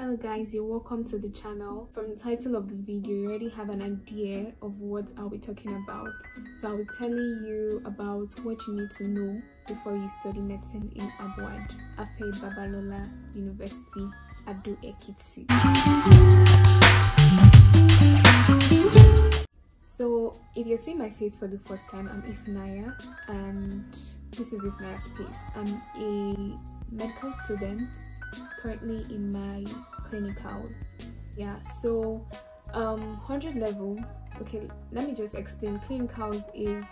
hello guys you're welcome to the channel. From the title of the video you already have an idea of what i'll be talking about. So i'll be telling you about what you need to know before you study medicine in abuad afe babalola university ado ekiti. So if you're seeing my face for the first time i'm Ifunanya and this is Ifunanya's space i'm a medical student currently in my clinicals yeah so um 100 level okay let me just explain. Clinicals is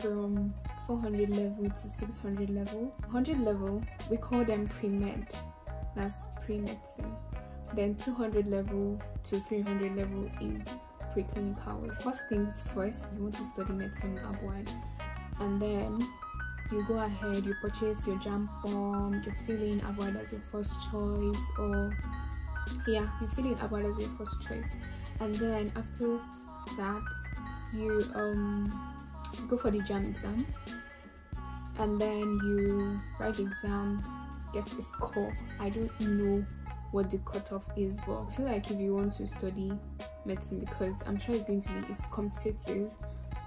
from 400 level to 600 level. 100 level we call them pre-med. That's pre-medicine. Then 200 level to 300 level is preclinical first things first you want to study medicine in Abuad and then you go ahead you purchase your JAMB form you're filling Abuad as your first choice or yeah you fill in Abuad as your first choice. And then after that you um go for the JAMB exam. And then you write the exam get a score. I don't know what the cutoff is but i feel like if you want to study medicine because i'm sure it's going to be it's competitive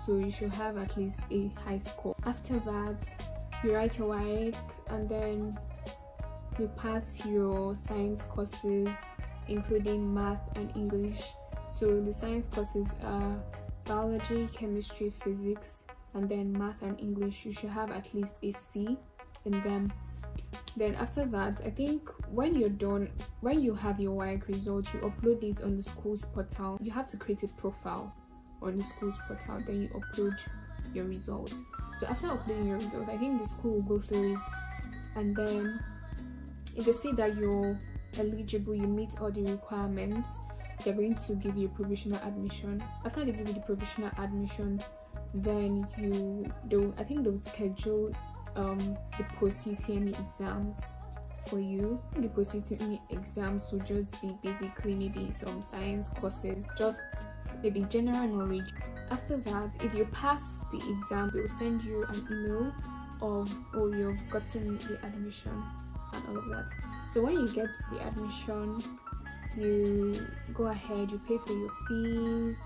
so you should have at least a high score. After that you write your WAEC and then you pass your science courses including math and english. So the science courses are biology chemistry physics and then math and english. You should have at least a c in them. Then after that i think when you're done when you have your WAEC result you upload it on the school's portal. You have to create a profile on the school's portal then you upload your result. So after uploading your result i think the school will go through it. And then if they see that you're eligible you meet all the requirements they're going to give you provisional admission. After they give you the provisional admission then you do i think they'll schedule um, the post UTME exams for you. The post UTME exams will just be basically maybe some science courses, just maybe general knowledge. After that, if you pass the exam, they'll send you an email of oh you've gotten the admission and all of that. So when you get the admission, you go ahead, you pay for your fees,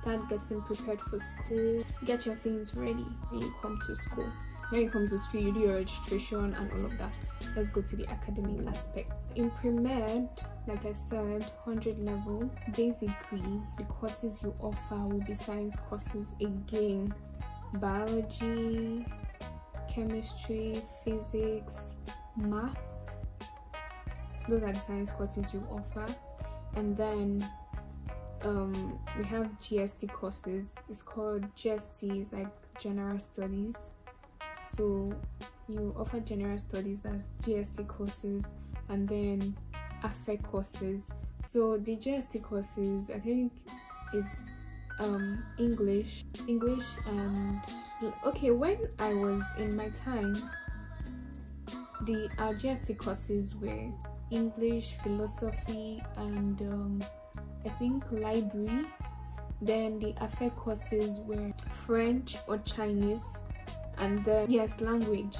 start getting prepared for school, get your things ready when you come to school when you come to school you do your registration and all of that. Let's go to the academic aspects. In pre-med like i said 100 level basically the courses you offer will be science courses again. Biology chemistry physics math those are the science courses you offer. And then um, we have gst courses. It's called gst like general studies so you offer general studies as gst courses and then AFE courses. So the gst courses i think is um english english and okay when i was in my time the our gst courses were english philosophy and um, i think library. Then the AFE courses were french or chinese and then yes language.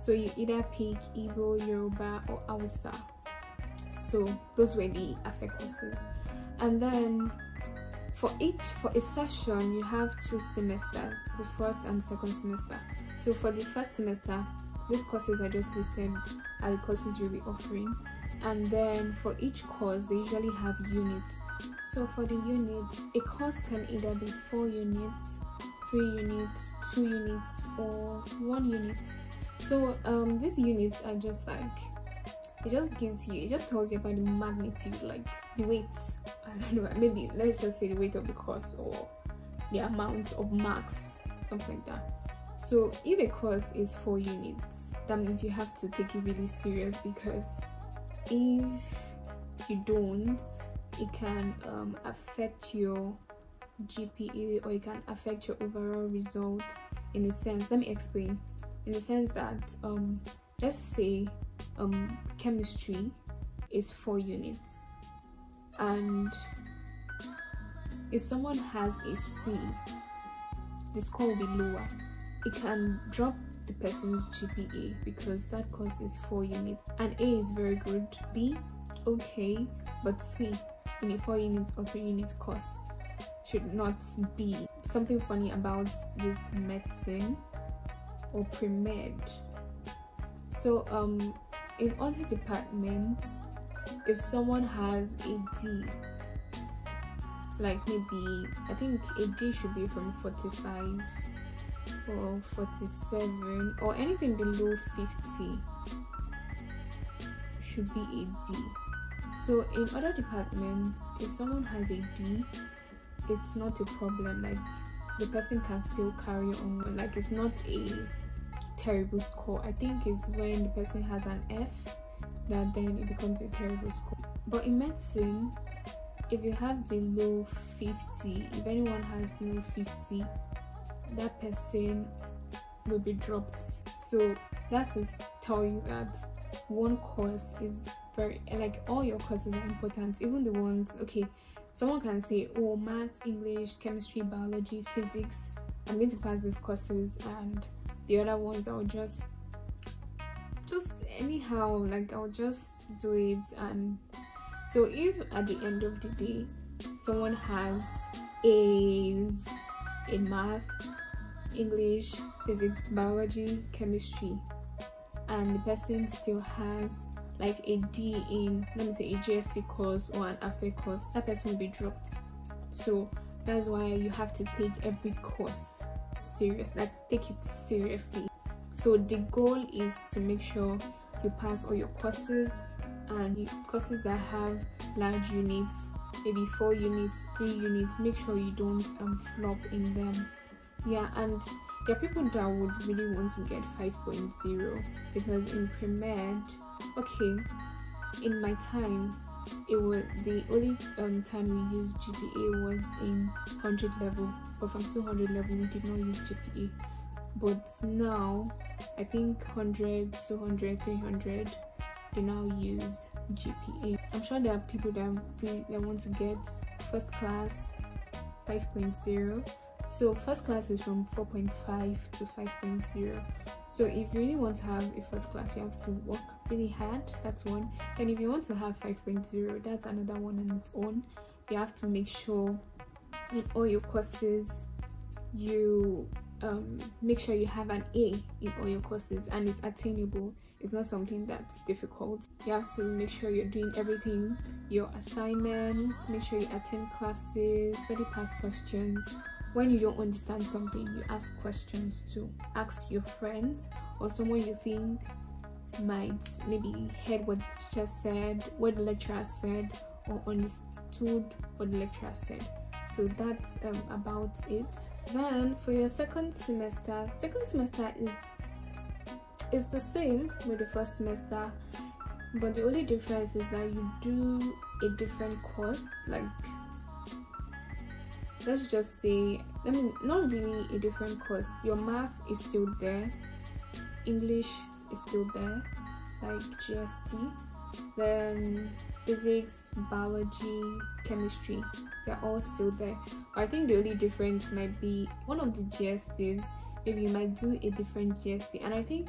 So you either pick Igbo, Yoruba or Hausa. So those were the AFE courses. And then for each for a session you have two semesters the first and second semester. So for the first semester these courses I just listed are the courses you'll be offering. And then for each course they usually have units. So for the units a course can either be four units three units two units or one unit. So um these units are just like it just gives you it just tells you about the magnitude like the weight. I don't know maybe let's just say the weight of the course or the amount of marks something like that. So if a course is four units that means you have to take it really serious because if you don't it can um, affect your GPA or it can affect your overall result in a sense. Let me explain. In the sense that um let's say um chemistry is four units and if someone has a C the score will be lower. It can drop the person's GPA because that course is four units and A is very good. B okay but c in a four units or three units course should not be. Something funny about this medicine or pre-med. So um in other departments if someone has a d like maybe i think a d should be from 45 or 47 or anything below 50 should be a d. So in other departments if someone has a d it's not a problem like the person can still carry on. Like it's not a terrible score. I think it's when the person has an f that then it becomes a terrible score. But in medicine if you have below 50 if anyone has below 50 that person will be dropped. So that's to tell you that one course is very like all your courses are important. Even the ones okay someone can say oh maths english chemistry biology physics. I'm going to pass these courses and the other ones i'll just just anyhow like i'll just do it. And so if at the end of the day someone has a's in math english physics biology chemistry and the person still has like a D in let me say a GST course or an AFE course, that person will be dropped. So that's why you have to take every course serious, like take it seriously. So the goal is to make sure you pass all your courses and courses that have large units, maybe four units, three units, make sure you don't um, flop in them. Yeah, and there are people that would really want to get 5.0 because in pre-med okay in my time it was the only um, time we used gpa was in 100 level but from 200 level we did not use gpa but now i think 100 200 300 they now use gpa i'm sure there are people that, that want to get first class 5.0 so first class is from 4.5 to 5.0 so if you really want to have a first class you have to work really hard that's one and if you want to have 5.0 that's another one on its own you have to make sure in all your courses you um, make sure you have an A in all your courses and it's attainable. It's not something that's difficult. You have to make sure you're doing everything, your assignments, make sure you attend classes, study past questions, when you don't understand something you ask questions to ask your friends or someone you think might maybe heard what the teacher said what the lecturer said or understood what the lecturer said. So that's um, about it. Then for your second semester second semester is is the same with the first semester but the only difference is that you do a different course like let's just say let me not really a different course. Your math is still there. English is still there like gst then physics biology chemistry they're all still there. I think the only difference might be one of the gsts maybe you might do a different gst and i think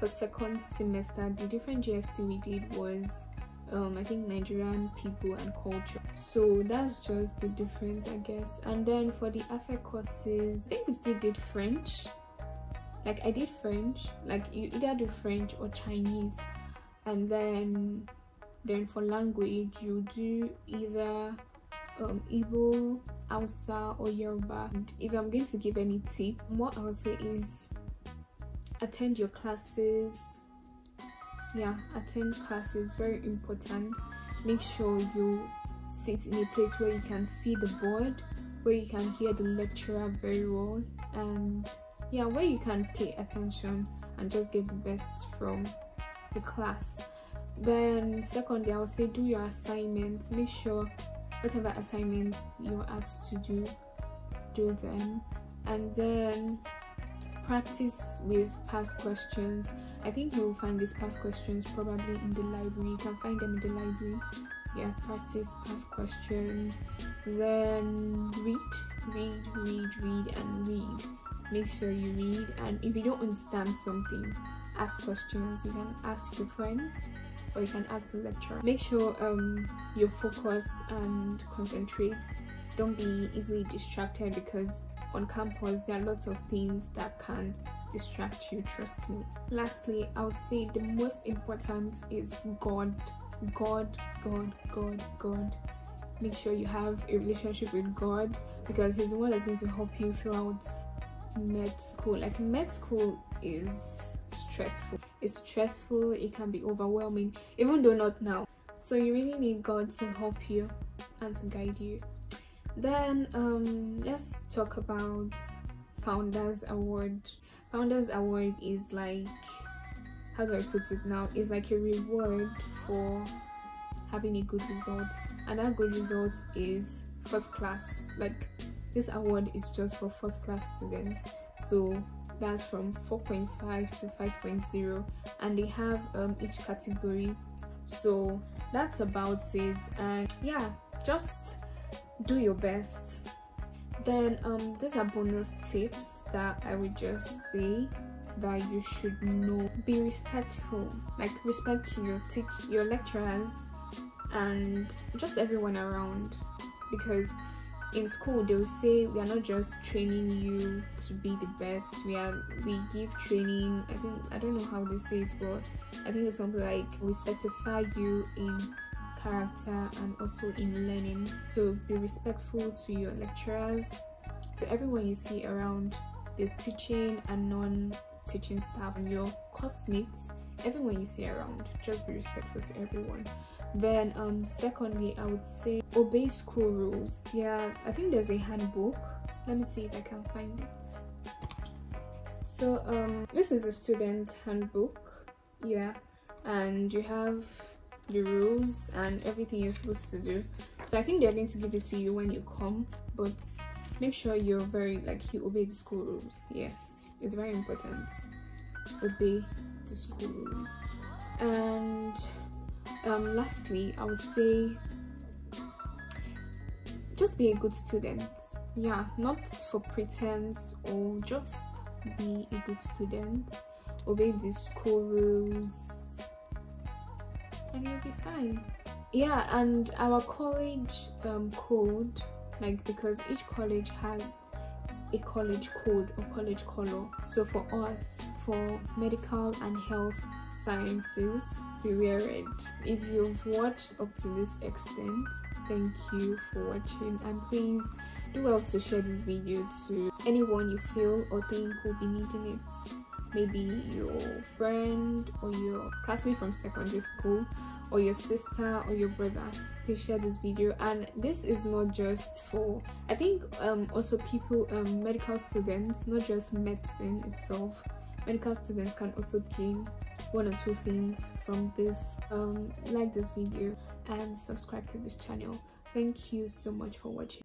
for second semester the different gst we did was um, I think Nigerian people and culture. So that's just the difference, I guess. And then for the AFE courses, I think we still did French. Like I did French, like you either do French or Chinese, and then then for language you do either um, Igbo, Hausa, or Yoruba. And if I'm going to give any tip, what I'll say is attend your classes yeah attend classes very important. Make sure you sit in a place where you can see the board where you can hear the lecturer very well and yeah where you can pay attention and just get the best from the class. Then secondly i would say do your assignments. Make sure whatever assignments you're asked to do do them. And then practice with past questions I think you will find these past questions probably in the library. You can find them in the library. Yeah, practice past questions. Then read, read, read, read, and read. Make sure you read. And if you don't understand something, ask questions. You can ask your friends. or you can ask the lecturer make sure um you're focused and concentrate don't be easily distracted because on campus there are lots of things that can distract you trust me. Lastly i'll say the most important is god. God god god god. Make sure you have a relationship with god because he's the one that's going to help you throughout med school. Like med school is stressful. It's stressful. It can be overwhelming even though not now. So you really need god to help you and to guide you. Then um let's talk about founders award founders award is like how do i put it now? It's like a reward for having a good result. And that good result is first class. Like this award is just for first class students. So that's from 4.5 to 5.0 and they have um, each category. So that's about it. And yeah just do your best. Then um these are bonus tips that i would just say that you should know be respectful like respect your teach your lecturers and just everyone around. Because in school they'll say we are not just training you to be the best. We are we give training. I think i don't know how they say it but i think it's something like we certify you in character and also in learning. So be respectful to your lecturers to everyone you see around the teaching and non-teaching staff and your classmates everyone you see around just be respectful to everyone. Then um secondly i would say obey school rules. Yeah i think there's a handbook. Let me see if i can find it. So um this is the student handbook. Yeah and you have the rules and everything you're supposed to do. So i think they're going to give it to you when you come but make sure you're very like you obey the school rules. Yes it's very important. Obey the school rules. And um lastly i would say just be a good student. Yeah not for pretense or just be a good student. Obey the school rules. And you'll be fine. Yeah and our college um, code like because each college has a college code or college color. So for us for medical and health sciences we wear it. If you've watched up to this extent thank you for watching. And please do well to share this video to anyone you feel or think will be needing it. Maybe your friend or your classmate from secondary school or your sister or your brother to share this video. And this is not just for i think um also people um medical students not just medicine itself. Medical students can also gain one or two things from this um like this video and subscribe to this channel. Thank you so much for watching